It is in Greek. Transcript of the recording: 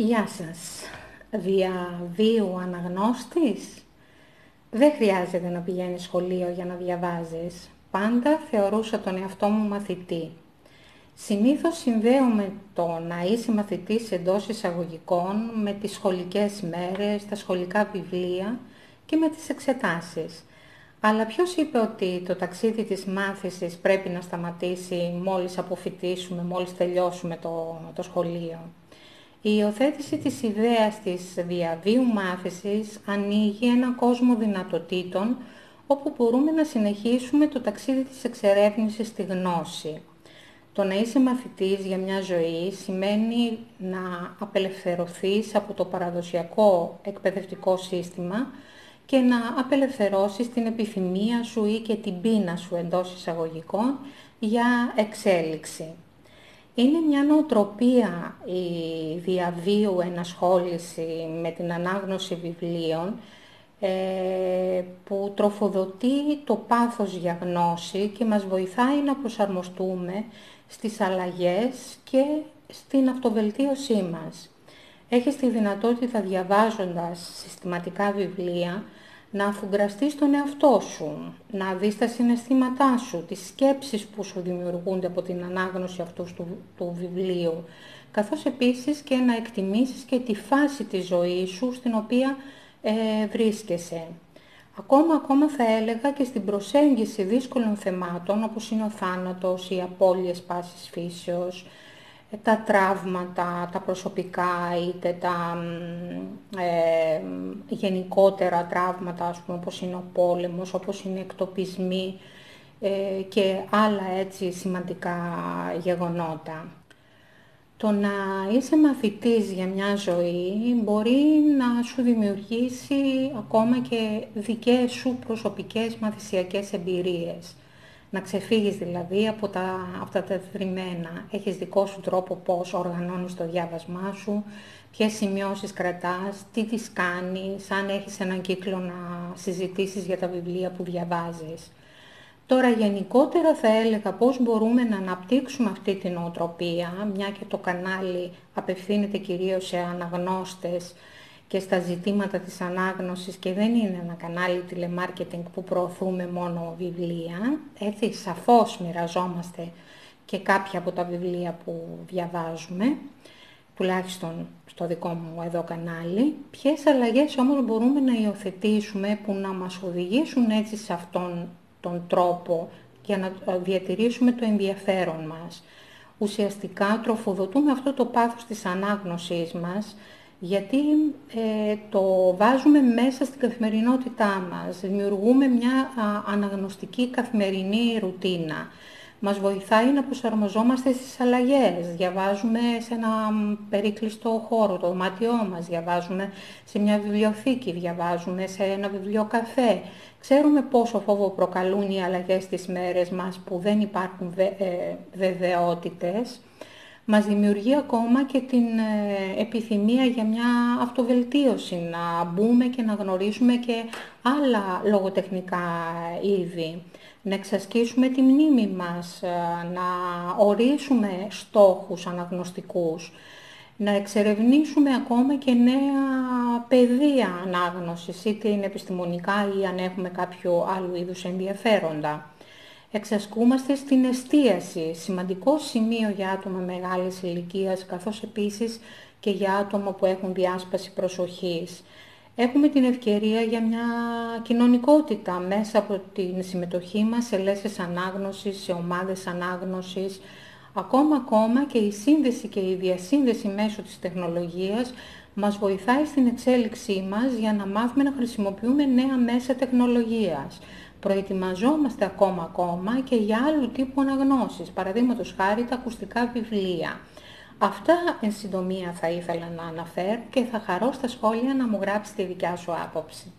Γεια σας. Διαβίου αναγνώστης; Δεν χρειάζεται να πηγαίνεις σχολείο για να διαβάζεις. Πάντα θεωρούσα τον εαυτό μου μαθητή. Συνήθως συνδέομαι το να είσαι μαθητής εντός εισαγωγικών με τις σχολικές μέρες, τα σχολικά βιβλία και με τις εξετάσεις. Αλλά ποιος είπε ότι το ταξίδι της μάθησης πρέπει να σταματήσει μόλις αποφυτίσουμε, μόλις τελειώσουμε το, το σχολείο; Η υιοθέτηση της ιδέας της διαβίου μάθησης ανοίγει ένα κόσμο δυνατοτήτων όπου μπορούμε να συνεχίσουμε το ταξίδι της εξερεύνησης στη γνώση. Το να είσαι μαθητής για μια ζωή σημαίνει να απελευθερωθείς από το παραδοσιακό εκπαιδευτικό σύστημα και να απελευθερώσεις την επιθυμία σου ή και την πείνα σου εντός εισαγωγικών για εξέλιξη. Είναι μια νοοτροπία η διαβίου ενασχόληση με την ανάγνωση βιβλίων ε, που τροφοδοτεί το πάθος για γνώση και μας βοηθάει να προσαρμοστούμε στις αλλαγές και στην αυτοβελτίωσή μας. Έχεις τη δυνατότητα διαβάζοντας συστηματικά βιβλία να αφουγκραστείς τον εαυτό σου, να δεις τα συναισθήματά σου, τις σκέψεις που σου δημιουργούνται από την ανάγνωση αυτού του, του βιβλίου, καθώς επίσης και να εκτιμήσεις και τη φάση της ζωής σου στην οποία ε, βρίσκεσαι. Ακόμα, ακόμα θα έλεγα και στην προσέγγιση δύσκολων θεμάτων όπως είναι ο θάνατος, οι απώλειες πάσης φύσεως, ε, τα τραύματα, τα προσωπικά είτε τα ε, γενικότερα τραύματα, ας πούμε, όπως είναι ο πόλεμος, όπως είναι εκτοπισμοί ε, και άλλα έτσι σημαντικά γεγονότα. Το να είσαι μαθητής για μια ζωή μπορεί να σου δημιουργήσει ακόμα και δικές σου προσωπικές μαθησιακές εμπειρίες. Να ξεφύγεις δηλαδή από τα, αυτά τα δεδρυμένα. Έχεις δικό σου τρόπο πώς οργανώνεις το διάβασμά σου, ποιες σημειώσεις κρατάς, τι τις κάνεις, αν έχεις έναν κύκλο να συζητήσεις για τα βιβλία που διαβάζεις. Τώρα γενικότερα θα έλεγα πώς μπορούμε να αναπτύξουμε αυτή την οτροπία, μια και το κανάλι απευθύνεται κυρίως σε αναγνώστες και στα ζητήματα της ανάγνωσης και δεν είναι ένα κανάλι τηλεμάρκετινγκ που προωθούμε μόνο βιβλία. Έτσι, σαφώς μοιραζόμαστε και κάποια από τα βιβλία που διαβάζουμε, τουλάχιστον στο δικό μου εδώ κανάλι. Ποιες αλλαγές όμως μπορούμε να υιοθετήσουμε που να μας οδηγήσουν έτσι σε αυτόν τον τρόπο για να διατηρήσουμε το ενδιαφέρον μας; Ουσιαστικά τροφοδοτούμε αυτό το πάθος της ανάγνωσής μας γιατί ε, το βάζουμε μέσα στην καθημερινότητά μας, δημιουργούμε μια αναγνωστική καθημερινή ρουτίνα. Μας βοηθάει να προσαρμοζόμαστε στις αλλαγές. Διαβάζουμε σε ένα περίκλειστο χώρο, το δωμάτιό μας. Διαβάζουμε σε μια βιβλιοθήκη, διαβάζουμε σε ένα βιβλιοκαφέ. Ξέρουμε πόσο φόβο προκαλούν οι αλλαγές στις μέρες μας που δεν υπάρχουν βε, ε, βεβαιότητες μας δημιουργεί ακόμα και την ε, επιθυμία για μια αυτοβελτίωση, να μπούμε και να γνωρίσουμε και άλλα λογοτεχνικά είδη, να εξασκήσουμε τη μνήμη μας, ε, να ορίσουμε στόχους αναγνωστικούς, να εξερευνήσουμε ακόμα και νέα πεδία ανάγνωσης, είτε είναι επιστημονικά ή αν έχουμε κάποιο άλλο είδους ενδιαφέροντα εξασκούμαστε στην εστίαση, σημαντικό σημείο για άτομα μεγάλης ηλικίας, καθώς επίσης και για άτομα που έχουν διάσπαση προσοχής. Έχουμε την ευκαιρία για μια κοινωνικότητα μέσα από την συμμετοχή μας σε λέσες ανάγνωσης, σε ομάδες ανάγνωσης, ακόμα ακόμα και η σύνδεση και η διασύνδεση μέσω της τεχνολογίας μας βοηθάει στην εξέλιξή μας για να μάθουμε να χρησιμοποιούμε νέα μέσα τεχνολογίας προετοιμαζόμαστε ακόμα ακόμα και για άλλου τύπου αναγνώσεις, παραδείγματος χάρη τα ακουστικά βιβλία. Αυτά εν συντομία θα ήθελα να αναφέρω και θα χαρώ στα σχόλια να μου γράψετε τη δικιά σου άποψη.